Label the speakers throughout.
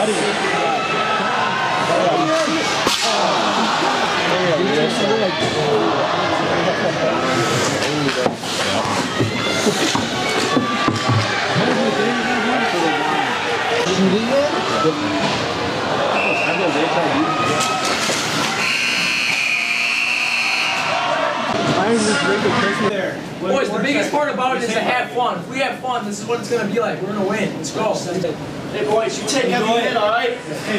Speaker 1: body. I'm just drinking there. Boys, the biggest part about it is to have fun. If we have fun, this is what it's gonna be like. We're gonna win. Let's go.
Speaker 2: Hey boys, you take every hit, alright?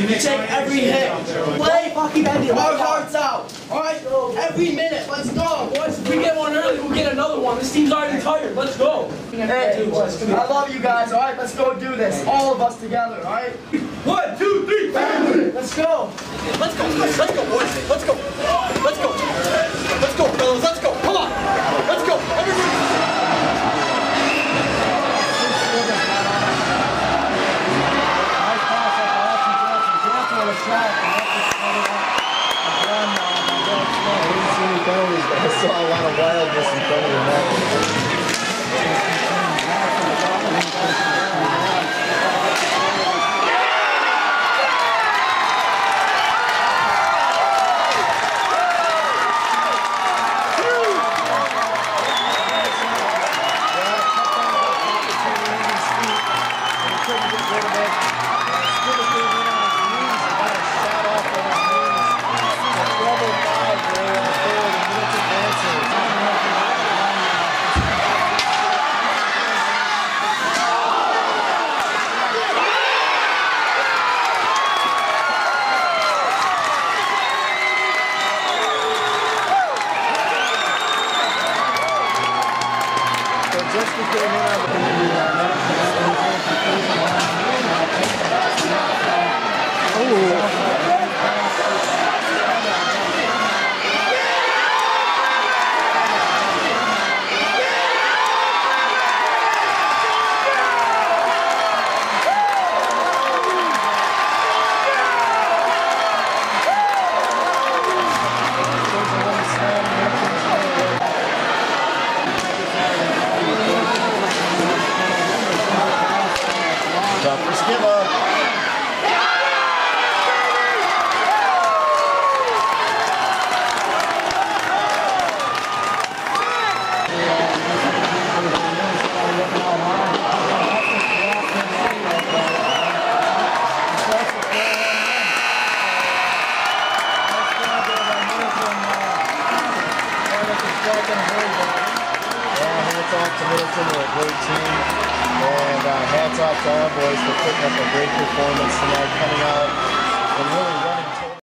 Speaker 2: You take every hit. Play fucking our hearts out. Alright? Every minute, let's go.
Speaker 1: Boys, if we get one early, we'll get another one. This team's already tired. Let's go.
Speaker 2: Hey, I love you guys, alright? Let's go do this. All of us together, alright? One, two, three, family! Let's go.
Speaker 1: Let's go. Let's go, boys. Let's go. Let's go. Let's go, fellas. Let's go.
Speaker 3: I saw a lot of wildness in front of the net. Just hats off to Middleton, they're a great team. Hats off to our boys for putting up a great performance tonight, coming out and really